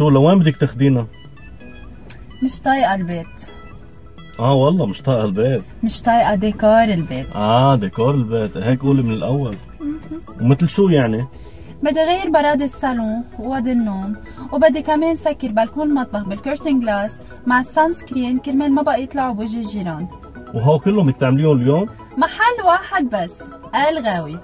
شو لوين بدك تاخدينا؟ مش طايقة البيت. آه والله مش طايقة البيت. مش طايقة ديكور البيت. آه ديكور البيت. هيك قولي من الأول. ومثل شو يعني؟ بدي غير برادي الصالون واوض النوم وبدي كمان سكر بلكون المطبخ بال curtain glass مع ال sun screen كرمال ما بقى يطلعوا بوجه الجيران. وهو كلهم بدك تعمليهم اليوم؟ محل واحد بس الغاوي